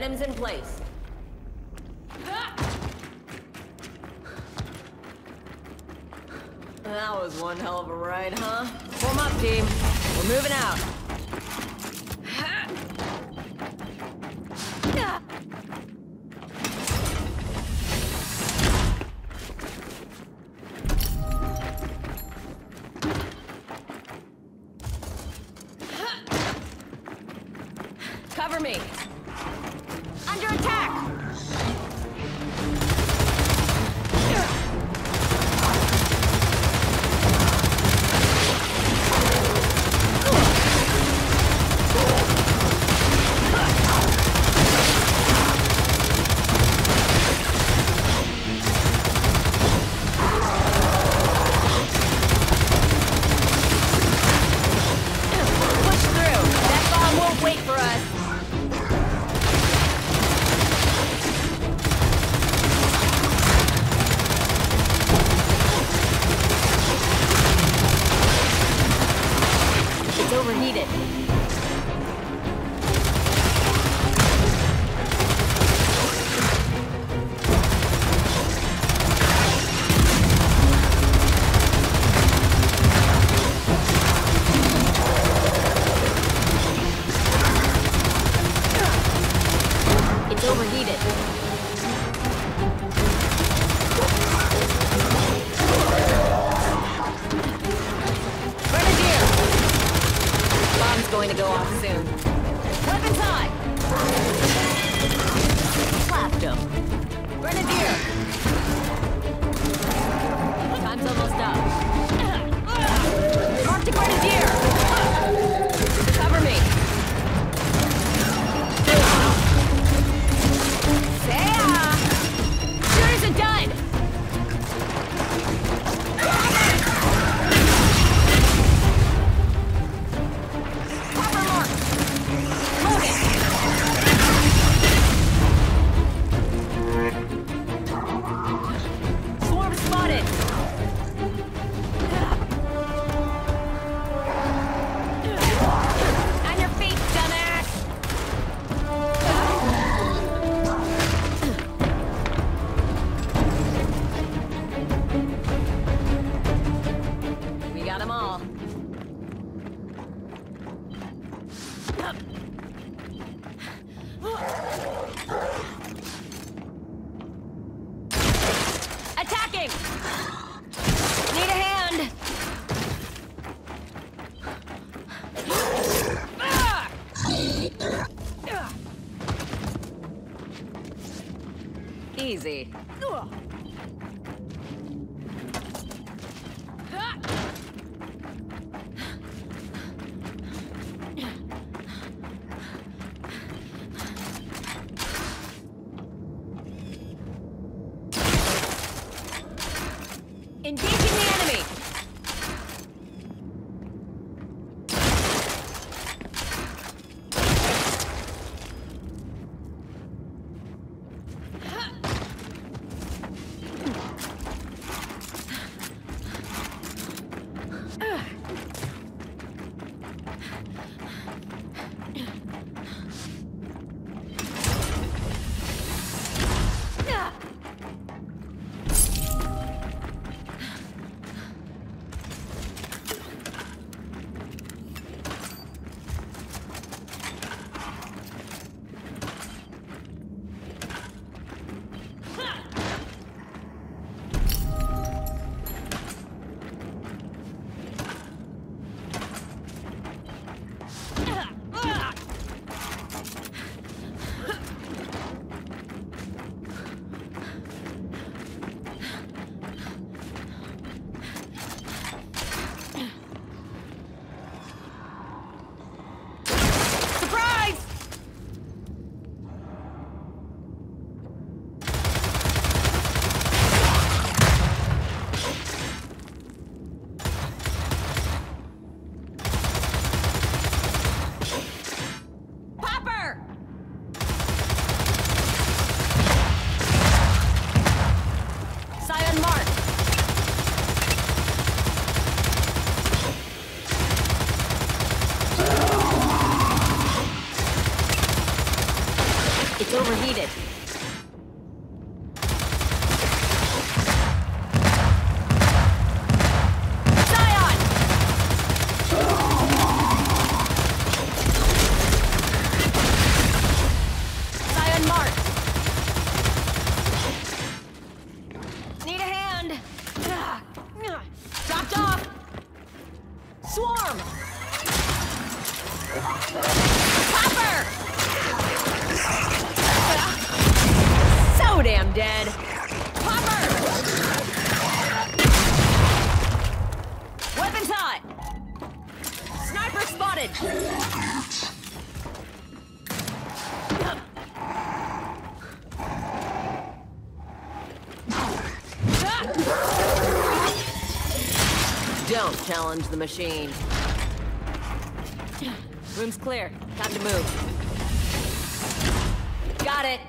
Venom's in place. That was one hell of a ride, huh? Form up, team. We're moving out. Easy. Damn dead. Popper! Weapons hot! Sniper spotted! Don't challenge the machine. Room's clear. Time to move. Got it.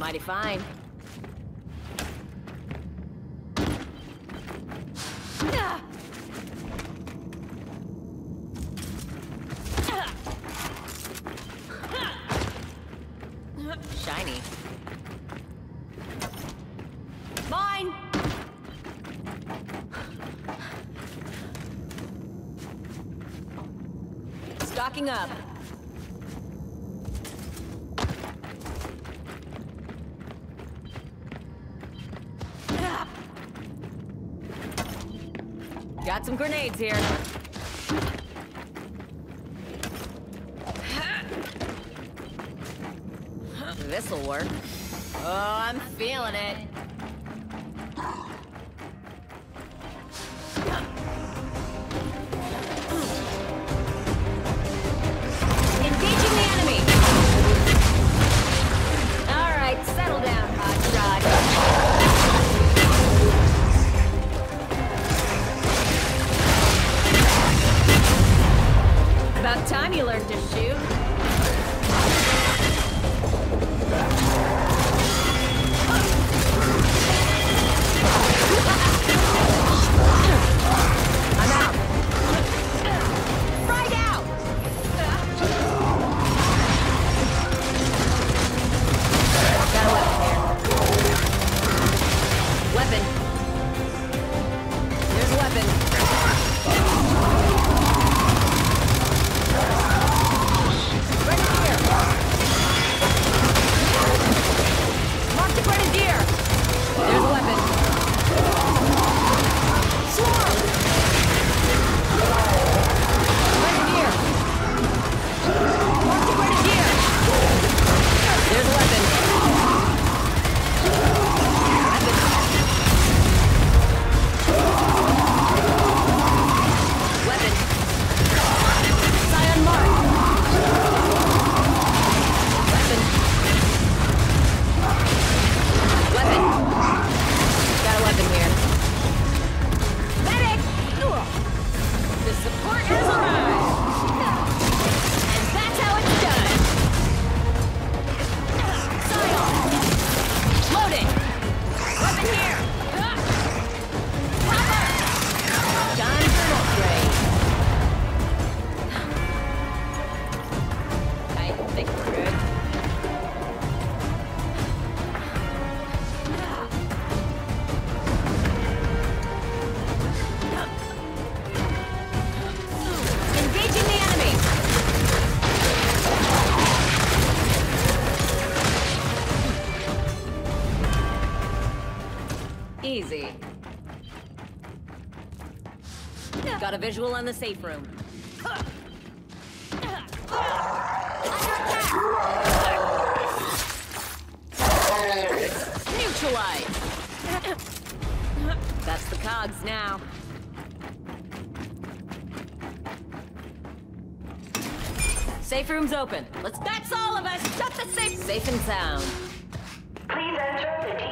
Mighty fine. Shiny. Mine! Stocking up. Got some grenades here. This'll work. Oh, I'm feeling it. Time you visual on the safe room. Neutralize! That's the cogs now. Safe room's open. Let's. That's all of us. Shut the safe. Safe and sound. Please enter the